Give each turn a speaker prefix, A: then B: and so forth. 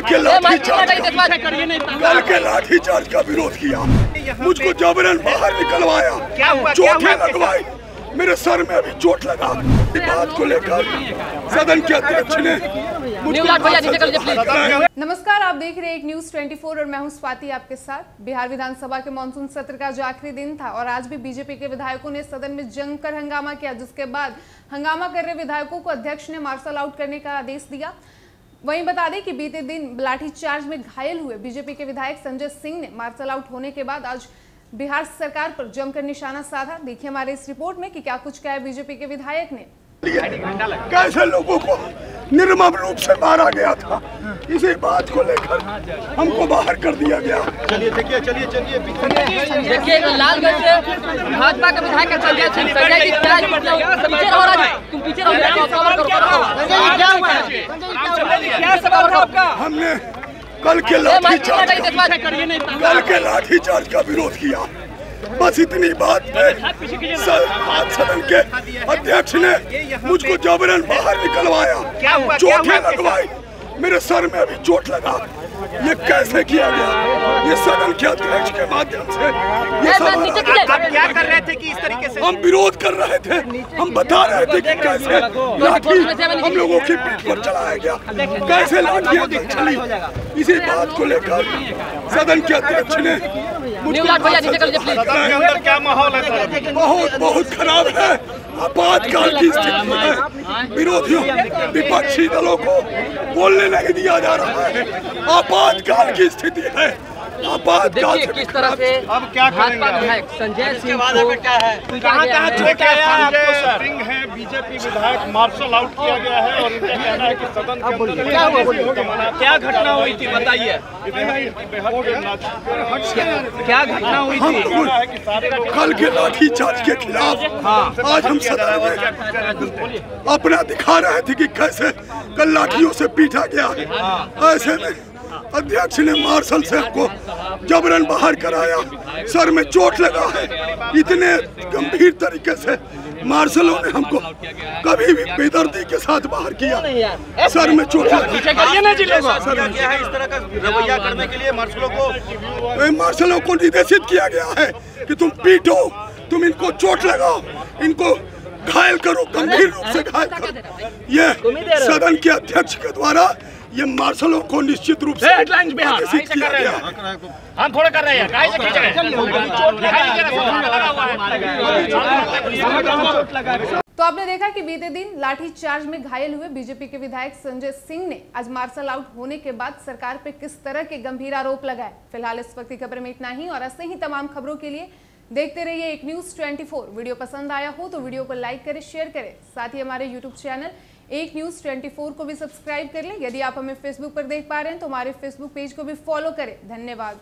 A: के लाठी चार्ज कल के लाठी चार्ज का विरोध किया। मुझको जबरन बाहर निकलवाया।
B: क्या
A: चोटें लगवाई। मेरे सर में अभी चोट लगा। बात को लेकर सदन के अध्यक्ष ने
C: नमस्कार आप देख रहे हैं एक न्यूज़ 24 और मैं हूँ स्वाति आपके साथ। बिहार विधानसभा के मानसून सत्र का जो आखिरी दिन था और आज भी बीजेपी के विधायकों ने सदन में जमकर हंगामा किया जिसके बाद हंगामा कर रहे विधायकों को अध्यक्ष ने मार्शल आउट करने का आदेश दिया। वहीं बता दें कि बीते दिन लाठीचार्ज में घायल हुए बीजेपी के विधायक संजय सिंह ने मार्शल आउट होने के बाद आज बिहार सरकार पर जमकर निशाना साधा। देखिए हमारे इस रिपोर्ट में कि क्या कुछ कहा बीजेपी के विधायक ने।
A: कैसे लोगों को निर्मम रूप से मारा गया था? इसी बात को लेकर हमको बाहर कर दिया गया।
D: चलिए देखिए लालगंज से भाजपा के विधायक का संजय सिंह संजय जी क्या पीछे रहो राजू। तुम पीछे रहो कवर करो संजय जी क्या हुआ? है क्या सवाल है आपका?
A: हमने कल के लाठी चार्ज कल के लाठी चार्ज का विरोध किया। बस इतनी बात पे सदन के अध्यक्ष ने मुझको जबरन बाहर निकलवाया चोटें लगवाई। मेरे सर में अभी चोट लगा। ये कैसे किया गया? ये सदन के अध्यक्ष के माध्यम से ये सब
B: क्या कर रहे थे कि इस तरीके से?
A: हम विरोध कर रहे थे। हम बता रहे थे कि कैसे लाठी हम लोगों की पीठ पर चलाया गया। कैसे लाठियाँ चली? इसी बात को लेकर सदन के अध्यक्ष ने
D: न्यूलाट भैया नीचे कर लीजिए प्लीज़
B: सदन के अंदर क्या माहौल है सर
A: बहुत बहुत खराब है। आपातकाल की स्थिति है। विरोधियों विपक्षी दलों को बोलने नहीं दिया जा रहा है। आपातकाल की स्थिति है।
D: देखिए किस तरह से
B: अब क्या
D: भाजपा
B: करेंगे?
D: विधायक संजय सिंह को
B: क्या है?
D: कहाँ कहाँ
B: चोट आया आपको? सर। सिंह है बीजेपी विधायक मार्शल आउट किया गया है और इनका कहना है कि सदन के अंदर
D: क्या हुआ
B: क्या घटना हुई थी बताइए। क्या घटना हुई थी? है
A: कल के लाठी चार्ज के खिलाफ आज हम सदन में अपना दिखा रहे थे कि कैसे कल लाठियों से पीटा गया। है। ऐसे में अध्यक्ष ने मार्शल से हमको जबरन बाहर कराया। सर में चोट लगा है। इतने गंभीर तरीके से मार्शलों ने हमको कभी भी बेदर्दी के साथ बाहर किया। सर में चोट लगा।
B: करिए ना जी लोग क्या है इस तरह का रवैया करने के लिए मार्शलों को
A: मार्शलों को निर्देशित किया गया है कि तुम पीटो तुम इनको चोट लगाओ इनको घायल करो गंभीर रूप से घायल करो। ये सदन के अध्यक्ष के द्वारा ये मार्शलों को निश्चित रूप से
B: हेडलाइंस
A: गया।
B: हम थोड़ा कर रहे हैं। काहे से खींच रहे हैं।
C: तो आपने देखा कि बीते दिन लाठी चार्ज में घायल हुए बीजेपी के विधायक संजय सिंह ने आज मार्शल आउट होने के बाद सरकार पर किस तरह के गंभीर आरोप लगाए? फ़िलहाल इस वक्त की खबर में इतना ही और ऐसे ही तमाम खबरों के लिए देखते रहिए एक न्यूज़ 24 वीडियो पसंद आया हो तो वीडियो को लाइक करें शेयर करें। साथ ही हमारे यूट्यूब चैनल एक न्यूज़ 24 को भी सब्सक्राइब कर लें। यदि आप हमें फेसबुक पर देख पा रहे हैं तो हमारे फेसबुक पेज को भी फॉलो करें। धन्यवाद।